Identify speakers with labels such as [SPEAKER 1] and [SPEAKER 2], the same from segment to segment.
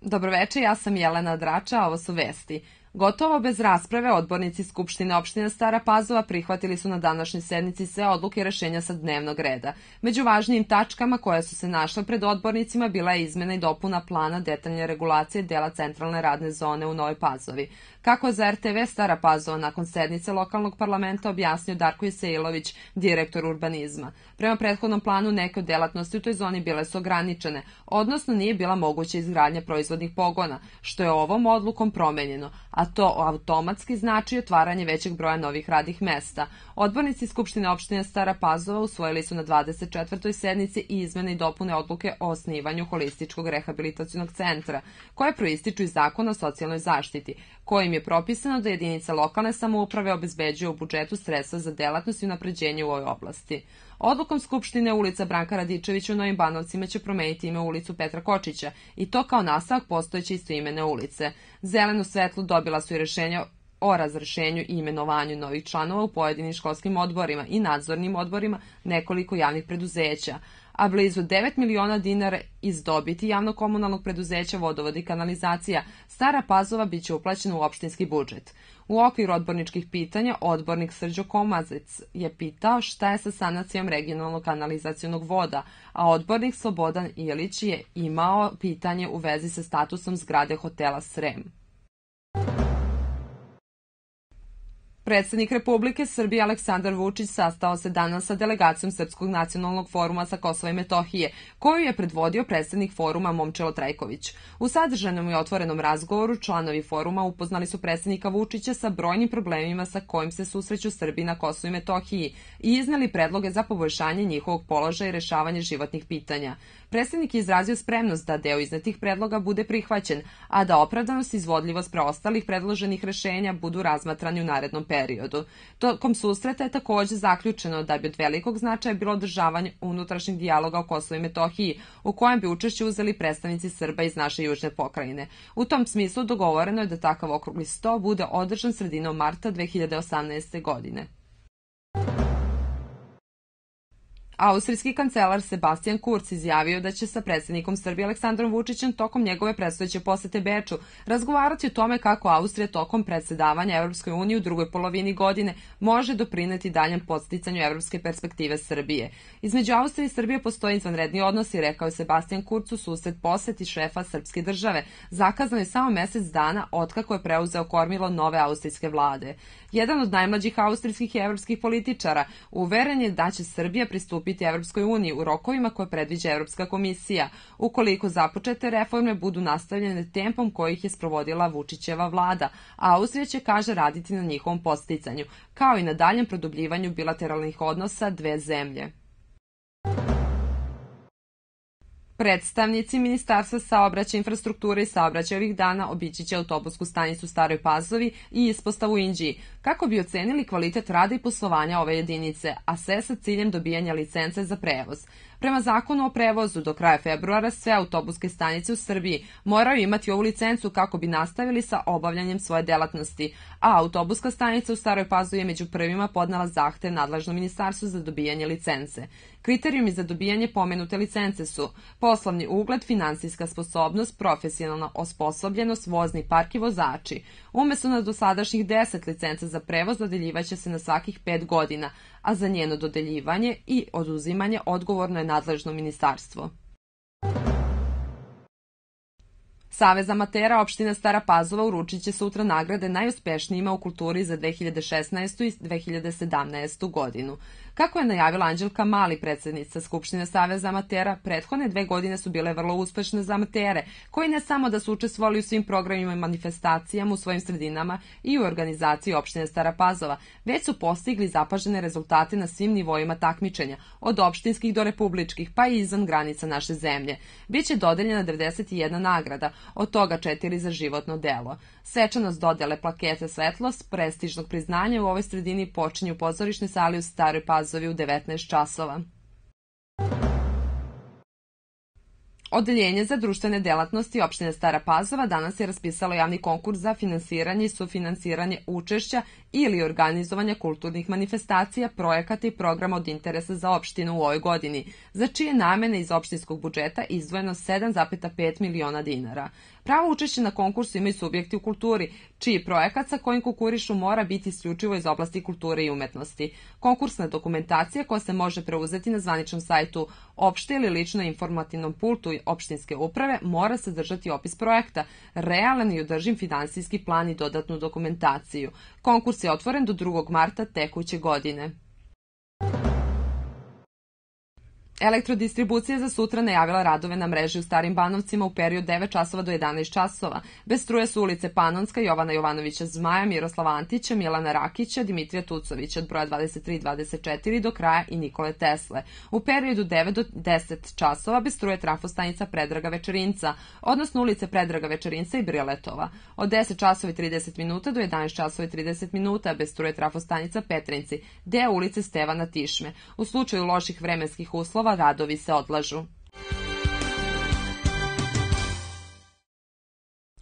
[SPEAKER 1] Dobroveče, ja sam Jelena Drača, a ovo su vesti. Gotovo bez rasprave, odbornici Skupštine opštine Stara Pazova prihvatili su na današnjoj sednici sve odluke rešenja sa dnevnog reda. Među važnijim tačkama koje su se našle pred odbornicima bila je izmena i dopuna plana detaljne regulacije dela centralne radne zone u Novoj Pazovi. Kako za RTV Stara Pazova nakon sednice lokalnog parlamenta objasnio Darko Isailović, direktor urbanizma. Prema prethodnom planu neke od delatnosti u toj zoni bile su ograničene, odnosno nije bila moguća izgradnja proizvodnih pogona, što je ovom odlukom promenjeno, a to automatski znači otvaranje većeg broja novih radnih mesta. Odbornici Skupštine opštine Stara Pazova usvojili su na 24. sednici i izmene i dopune odluke o osnivanju holističkog rehabilitacionog centra, koje proističu iz zakona o socijalnoj zaštiti, kojim je propisano da jedinica lokalne samouprave obezbeđuje u budžetu sredstva za delatnost i unapređenje u ovoj oblasti. Odlukom Skupštine ulica Branka Radičevića u Novim Banovcima će promeniti ime ulicu Petra Kočića i to kao nastavak postojeće istoimene ulice. Zeleno svetlo dobila su i rešenja o razrešenju i imenovanju novih članova u pojedinim školskim odborima i nadzornim odborima nekoliko javnih preduzeća, a blizu 9 miliona dinara iz dobiti javno-komunalnog preduzeća vodovod i kanalizacija Stara Pazova biće uplaćena u opštinski budžet. U okviru odborničkih pitanja odbornik Srđo Komazec je pitao šta je sa sanacijom regionalnog kanalizacionog voda, a odbornik Slobodan Ilić je imao pitanje u vezi sa statusom zgrade hotela Srem. Predsednik Republike Srbije Aleksandar Vučić sastao se danas sa delegacijom Srpskog nacionalnog foruma sa Kosova i Metohije, koju je predvodio predsednik foruma Momčilo Trajković. U sadržanom i otvorenom razgovoru članovi foruma upoznali su predsednika Vučića sa brojnim problemima sa kojim se susreću Srbi na Kosovu i Metohiji i izneli predloge za poboljšanje njihovog položaja i rešavanje životnih pitanja. Predsednik je izrazio spremnost da deo iznetih predloga bude prihvaćen, a da opravdanost i izvodljivost preostalih predloženih rešenja budu razmatrani u narednom periodu. Tokom susreta je takođe zaključeno da bi od velikog značaja bilo održavanje unutrašnjeg dijaloga o Kosovo i Metohiji, u kojem bi učešće uzeli predstavnici Srba iz naše južne pokrajine. U tom smislu dogovoreno je da takav okrugli sto bude održan sredinom marta 2018. godine. Austrijski kancelar Sebastian Kurz izjavio da će sa predsednikom Srbije Aleksandrom Vučićem tokom njegove predstojeće posete Beču razgovarati o tome kako Austrija tokom predsedavanja Evropskoj uniji u drugoj polovini godine može doprineti daljem podsticanju evropske perspektive Srbije. Između Austrije i Srbije postoji izvanredni odnosi, rekao je Sebastian Kurz u susret poseti šefa srpske države, zakazan je samo mesec dana otkako je preuzeo kormilo nove austrijske vlade. Jedan od najmlađih austrijskih i evropskih političara uveren je da će Srbija pristupiti Evropskoj uniji u rokovima koje predviđa Evropska komisija, ukoliko započete reforme budu nastavljene tempom kojih je sprovodila Vučićeva vlada, a Austrija će, kaže, raditi na njihovom posticanju, kao i na daljem produbljivanju bilateralnih odnosa dve zemlje. Predstavnici Ministarstva saobraćaja, infrastrukture i saobraćaja ovih dana obići će autobusku stanicu Staroj Pazovi i ispostavu Inđiji, kako bi ocenili kvalitet rada i poslovanja ove jedinice, a sve sa ciljem dobijanja licence za prevoz. Prema zakonu o prevozu do kraja februara sve autobuske stanice u Srbiji moraju imati ovu licencu kako bi nastavili sa obavljanjem svoje delatnosti, a autobuska stanica u Staroj Pazovi je među prvima podnala zahtev nadležnom ministarstvu za dobijanje licence. Kriterijumi za dobijanje pomenute licence su poslovni ugled, finansijska sposobnost, profesionalna osposobljenost, vozni park i vozači. Umesto na dosadašnjih 10 licenca za prevoz dodeljivaće se na svakih 5 godina, a za njeno dodeljivanje i oduzimanje odgovorno je nadležno ministarstvo. Savez amatera opština Stara Pazova uručit će sutra nagrade najuspešnijima u kulturi za 2016. i 2017. godinu. Kako je najavila Anđelka Mali, predsednica Skupštine Saveza amatera, prethodne dve godine su bile vrlo uspešne za amatere, koji ne samo da su učestvovali u svim programima i manifestacijama u svojim sredinama i u organizaciji opštine Stara Pazova, već su postigli zapažene rezultate na svim nivoima takmičenja, od opštinskih do republičkih, pa i izvan granica naše zemlje. Biće dodeljena 91 nagrada, od toga četiri za životno delo. Svečanost dodele plakete Svetlost, prestižnog priznanja u ovoj sredini počinje u pozorišnoj sali u Staroj Pazovi u 19 časova. Odeljenje za društvene delatnosti opštine Stara Pazova danas je raspisalo javni konkurs za finansiranje i sufinansiranje učešća ili organizovanja kulturnih manifestacija, projekata i programa od interesa za opštinu u ovoj godini, za čije namene iz opštinskog budžeta izdvojeno 7,5 miliona dinara. Pravo učešće na konkursu imaju subjekti u kulturi, čiji projekat sa kojim konkurišu mora biti isključivo iz oblasti kulture i umetnosti. Konkursna dokumentacija koja se može preuzeti na zvaničnom sajtu opšte ili lično informativnom pultu opštinske uprave mora sadržati opis projekta, realan i održim finansijski plan i dodatnu dokumentaciju. Konkurs je otvoren do 2. marta tekuće godine. Elektrodistribucija za sutra najavila radove na mreži u Starim Banovcima u period 9 časova do 11 časova. Bez struje su ulice Panonska, Jovana Jovanovića Zmaja, Miroslava Antića, Milana Rakića, Dimitrija Tucovića od broja 23 i 24 do kraja i Nikole Tesle. U periodu 9 do 10 časova bez struje trafostanica Predraga Večerinca, odnosno ulice Predraga Večerinca i Briletova. Od 10 časova i 30 minuta do 11 časova i 30 minuta bez struje trafostanica Petrinci, deo ulice Stevana Tišme. U slučaju loših vremenskih uslova poslova radovi se odlažu.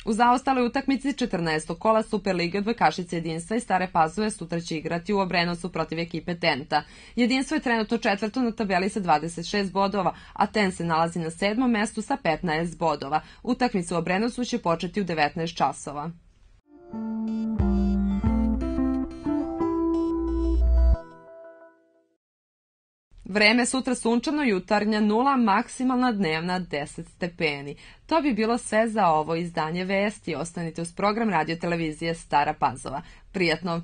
[SPEAKER 1] U zaostaloj utakmici 14. kola Superlige Kašice jedinstva i Stare Pazove sutra će igrati u Obrenovcu protiv ekipe Tenta. Jedinstvo je trenutno četvrto na tabeli sa 26 bodova, a Ten se nalazi na sedmom mestu sa 15 bodova. Utakmica u Obrenovcu će početi u 19 časova. Vreme sutra sunčano, jutarnja nula, maksimalna dnevna 10 stepeni. To bi bilo sve za ovo izdanje vesti. Ostanite uz program radio televizije Stara Pazova. Prijatno!